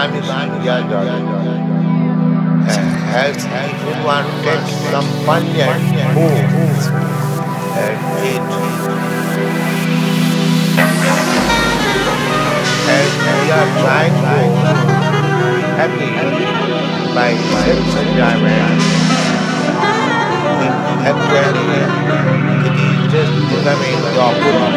Islam is gathered. Has everyone takes and who And we are trying to be happy by self-enjoyment in happiness, it is just becoming the opposite.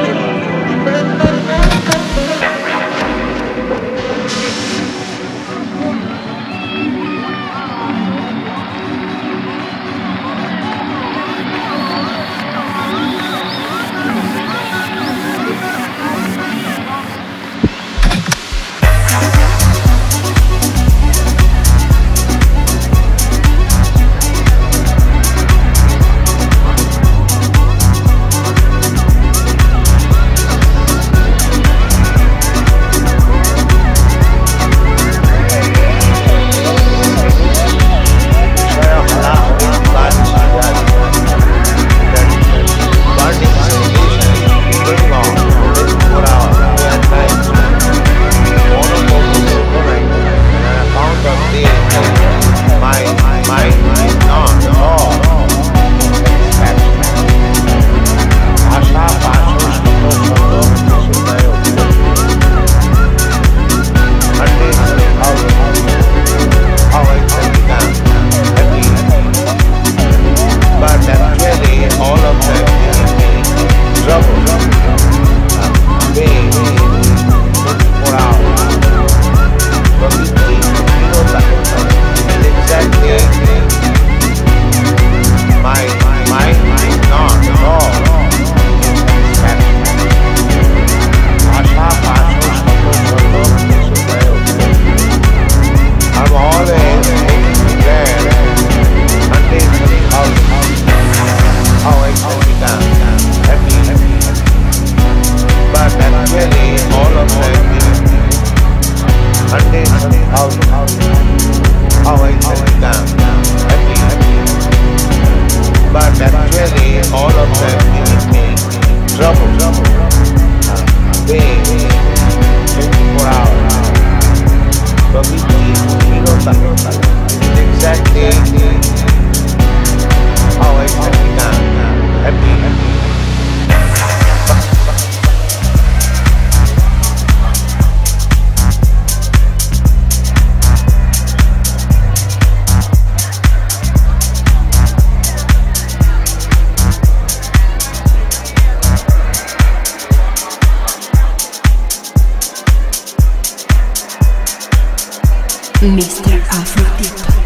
Mr. Afro Deep.